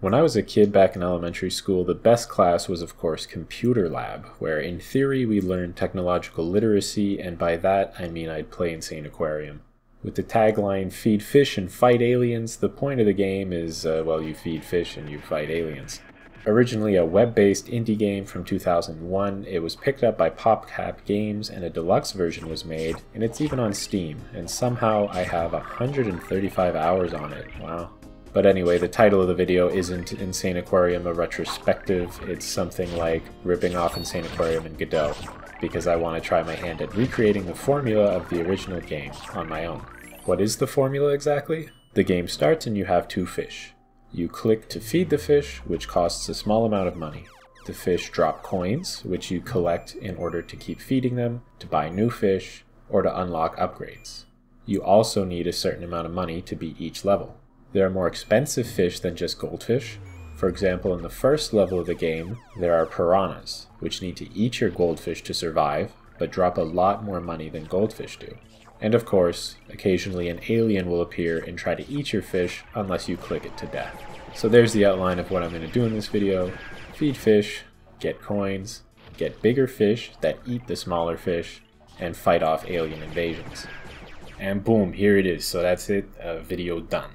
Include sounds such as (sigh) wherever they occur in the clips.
When I was a kid back in elementary school, the best class was, of course, computer lab, where in theory we learned technological literacy, and by that I mean I'd play Insaniquarium. With the tagline, feed fish and fight aliens, the point of the game is, uh, well, you feed fish and you fight aliens. Originally a web based indie game from 2001, it was picked up by PopCap Games and a deluxe version was made, and it's even on Steam, and somehow I have 135 hours on it. Wow. But anyway, the title of the video isn't Insaniquarium a retrospective, it's something like ripping off Insaniquarium and Godot, because I want to try my hand at recreating the formula of the original game on my own. What is the formula exactly? The game starts and you have two fish. You click to feed the fish, which costs a small amount of money. The fish drop coins, which you collect in order to keep feeding them, to buy new fish, or to unlock upgrades. You also need a certain amount of money to beat each level. There are more expensive fish than just goldfish. For example, in the first level of the game, there are piranhas, which need to eat your goldfish to survive, but drop a lot more money than goldfish do. And of course, occasionally an alien will appear and try to eat your fish unless you click it to death. So there's the outline of what I'm going to do in this video. Feed fish, get coins, get bigger fish that eat the smaller fish, and fight off alien invasions. And boom, here it is. So that's it. Uh, video done.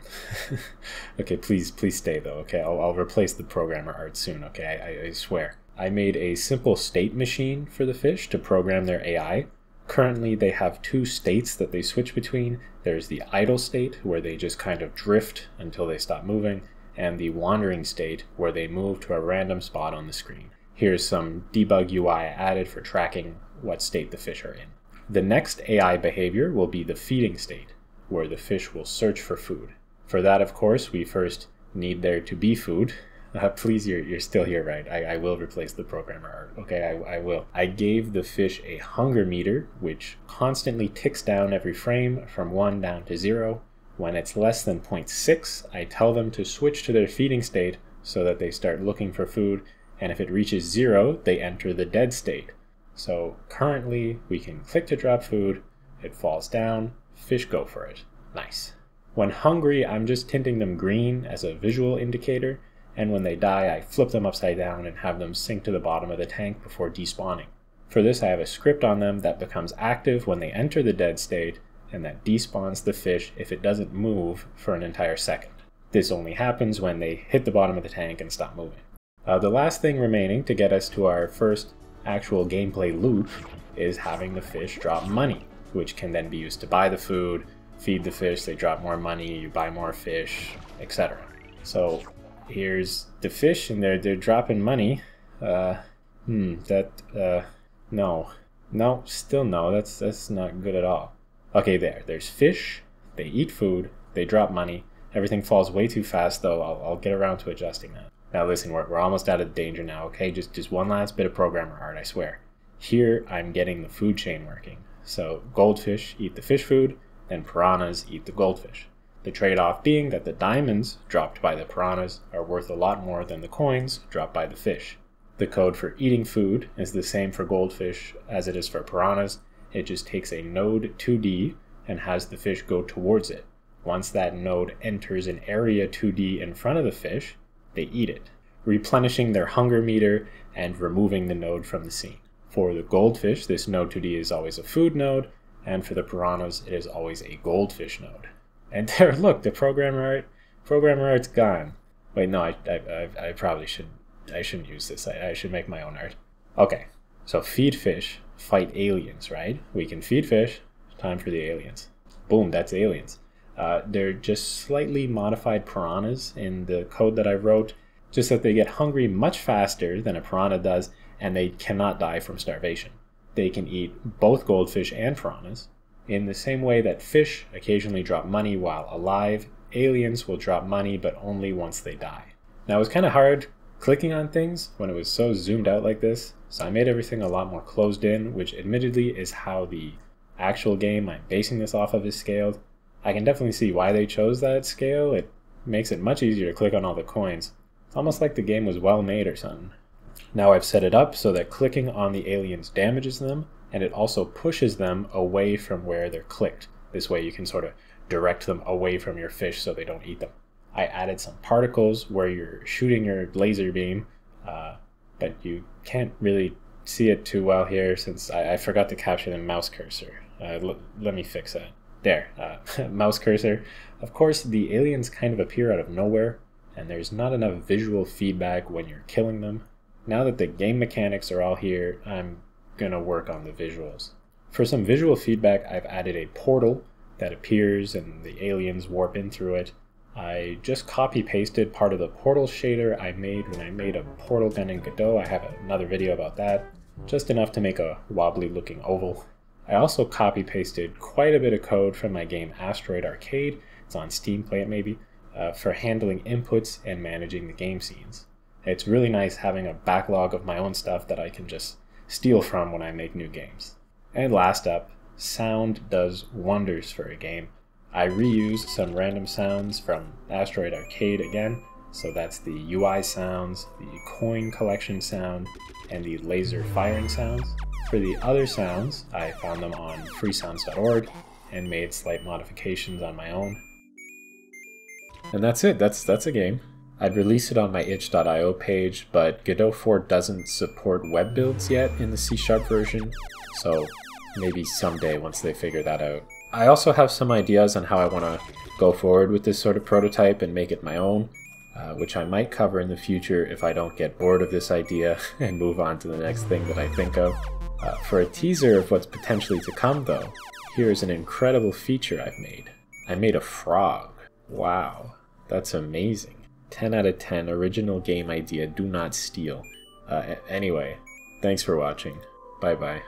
(laughs) okay, please, please stay though. Okay, I'll, I'll replace the programmer art soon. Okay, I, I swear. I made a simple state machine for the fish to program their AI. Currently, they have two states that they switch between. There's the idle state, where they just kind of drift until they stop moving, and the wandering state, where they move to a random spot on the screen. Here's some debug UI added for tracking what state the fish are in. The next AI behavior will be the feeding state, where the fish will search for food. For that, of course, we first need there to be food. Uh, please, you're, you're still here, right? I, I will replace the programmer art. Okay, I, I will. I gave the fish a hunger meter, which constantly ticks down every frame from 1 down to 0. When it's less than 0.6, I tell them to switch to their feeding state so that they start looking for food, and if it reaches 0, they enter the dead state, so currently we can click to drop food, it falls down, fish go for it. Nice. When hungry, I'm just tinting them green as a visual indicator, and when they die, I flip them upside down and have them sink to the bottom of the tank before despawning. For this, I have a script on them that becomes active when they enter the dead state, and that despawns the fish if it doesn't move for an entire second. This only happens when they hit the bottom of the tank and stop moving. Uh, the last thing remaining to get us to our first actual gameplay loop is having the fish drop money, which can then be used to buy the food, feed the fish, they drop more money, you buy more fish, etc. So here's the fish, and they're they're dropping money. Uh, hmm, that uh, no, no, still no. That's that's not good at all. Okay, there. There's fish. They eat food. They drop money. Everything falls way too fast, though. I'll, I'll get around to adjusting that. Now listen, we're, we're almost out of danger now, okay? Just, just one last bit of programmer art, I swear. Here, I'm getting the food chain working. So goldfish eat the fish food, then piranhas eat the goldfish. The trade off being that the diamonds dropped by the piranhas are worth a lot more than the coins dropped by the fish. The code for eating food is the same for goldfish as it is for piranhas. It just takes a node 2D and has the fish go towards it. Once that node enters an area 2D in front of the fish, they eat it, replenishing their hunger meter and removing the node from the scene. For the goldfish, this node 2D is always a food node, and for the piranhas, it is always a goldfish node. And there, (laughs) look, the programmer art, programmer art's gone. Wait, no, I, I, I, I probably should, I shouldn't use this. I, I should make my own art. Okay, so feed fish, fight aliens, right? We can feed fish. Time for the aliens. Boom, that's aliens. Uh, they're just slightly modified piranhas in the code that I wrote, just that they get hungry much faster than a piranha does, and they cannot die from starvation. They can eat both goldfish and piranhas. In the same way that fish occasionally drop money while alive, aliens will drop money but only once they die. Now it was kind of hard clicking on things when it was so zoomed out like this, so I made everything a lot more closed in, which admittedly is how the actual game I'm basing this off of is scaled. I can definitely see why they chose that scale. It makes it much easier to click on all the coins. It's almost like the game was well made or something. Now I've set it up so that clicking on the aliens damages them, and it also pushes them away from where they're clicked. This way you can sort of direct them away from your fish so they don't eat them. I added some particles where you're shooting your laser beam, uh, but you can't really see it too well here since I, I forgot to capture the mouse cursor. Uh, let me fix that. There, uh, (laughs) mouse cursor. Of course, the aliens kind of appear out of nowhere, and there's not enough visual feedback when you're killing them. Now that the game mechanics are all here, I'm gonna work on the visuals. For some visual feedback, I've added a portal that appears and the aliens warp in through it. I just copy pasted part of the portal shader I made when I made a portal gun in Godot. I have another video about that. Just enough to make a wobbly looking oval. I also copy pasted quite a bit of code from my game Asteroid Arcade, it's on Steam, play it maybe, uh, for handling inputs and managing the game scenes. It's really nice having a backlog of my own stuff that I can just steal from when I make new games. And last up, sound does wonders for a game. I reused some random sounds from Asteroid Arcade again, so that's the UI sounds, the coin collection sound, and the laser firing sounds. For the other sounds, I found them on freesounds.org and made slight modifications on my own. And that's it, that's that's a game. I'd release it on my itch.io page, but Godot 4 doesn't support web builds yet in the C Sharp version, so maybe someday once they figure that out. I also have some ideas on how I want to go forward with this sort of prototype and make it my own, uh, which I might cover in the future if I don't get bored of this idea (laughs) and move on to the next thing that I think of. Uh, for a teaser of what's potentially to come, though, here's an incredible feature I've made. I made a frog. Wow, that's amazing. 10 out of 10 original game idea, do not steal. Uh, anyway, thanks for watching. Bye bye.